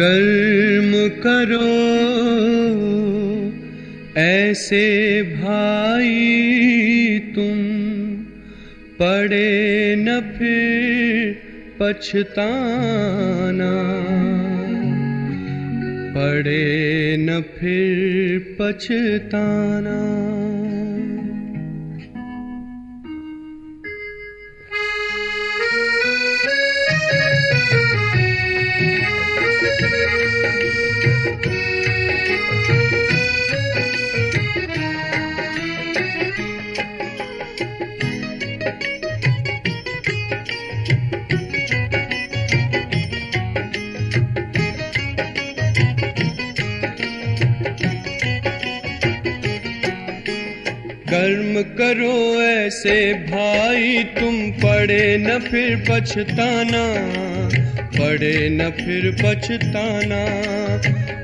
कर्म करो ऐसे भाई तुम। पड़े न फिर पछताना पड़े न फिर पछताना Música कर्म करो ऐसे भाई, तुम पड़े न फिर पछताना पड़े न फिर पछताना।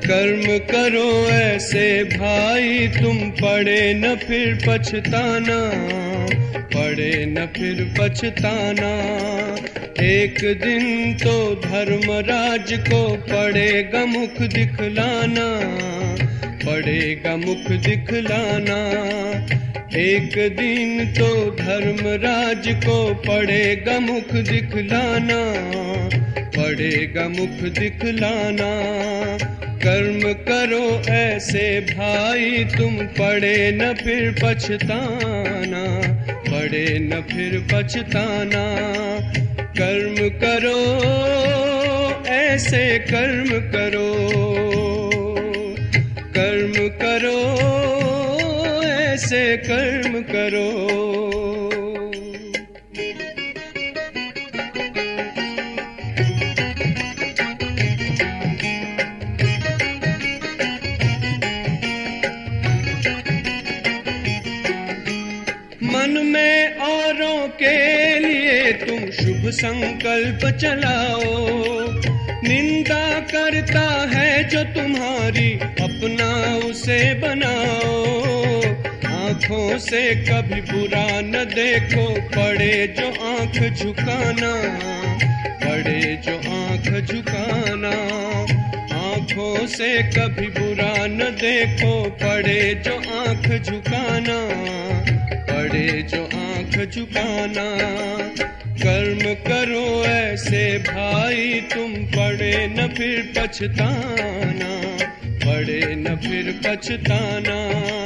कर्म करो ऐसे भाई, तुम पड़े न फिर पछताना पड़े न फिर पछताना। एक दिन तो धर्मराज को पड़ेगा मुख दिखलाना, पड़ेगा मुख दिखलाना। एक दिन तो धर्मराज को पड़ेगा मुख दिखलाना, पड़ेगा मुख दिखलाना। कर्म करो ऐसे भाई, तुम पड़े न फिर पछताना, पड़े न फिर पछताना। कर्म करो, ऐसे कर्म करो। ऐसे कर्म करो। मन में औरों के लिए तुम शुभ संकल्प चलाओ। निंदा करता है जो तुम्हारी अपना उसे बनाओ। आँखों से कभी बुरा न देखो, पड़े जो आँख झुकाना, पड़े जो आँख झुकाना। आँखों से कभी बुरा न देखो, पड़े जो आँख झुकाना, पड़े जो आँख झुकाना। कर्म करो ऐसे भाई, तुम पड़े न फिर पछताना, पड़े न फिर पछताना।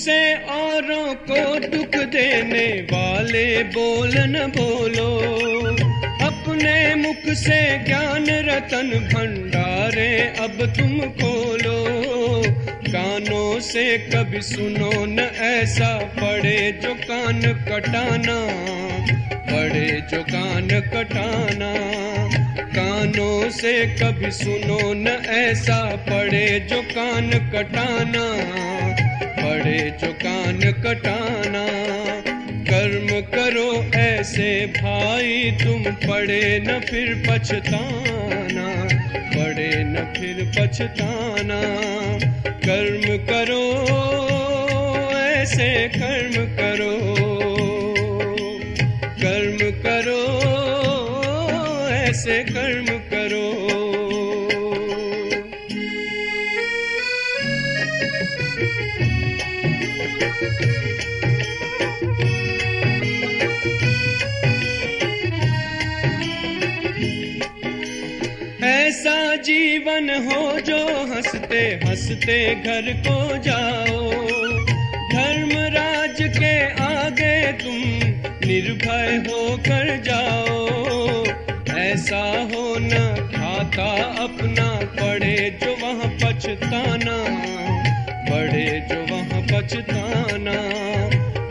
से औरों को दुख देने वाले बोल न बोलो। अपने मुख से ज्ञान रतन भंडारे अब तुम खोलो। कानों से कभी सुनो न ऐसा पड़े जो कान कटाना पड़े जो कान कटाना। कानों से कभी सुनो न ऐसा पड़े जो कान कटाना। पड़े चुकान कान कटाना। कर्म करो ऐसे भाई, तुम पड़े न फिर पछताना। पड़े न फिर पछताना। कर्म करो ऐसे कर्म करो। ऐसा जीवन हो जो हँसते हँसते घर को जाओ। धर्मराज के आगे तुम निर्भय होकर जाओ। ऐसा हो न खाता अपना, पड़े जो वहाँ पछताना। पछताना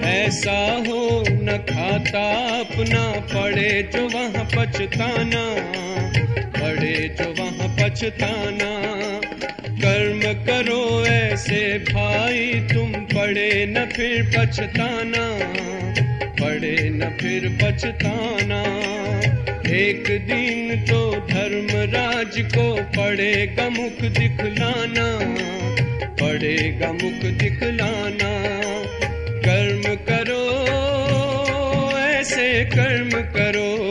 ऐसा हो न खाता अपना, पड़े जो वहाँ पछताना। पड़े जो वहाँ पछताना। कर्म करो ऐसे भाई, तुम पड़े न फिर पछताना। पड़े न फिर पछताना। एक दिन तो धर्मराज को पड़ेगा मुख दिखलाना। पड़ेगा मुख दिखलाना। कर्म करो ऐसे कर्म करो।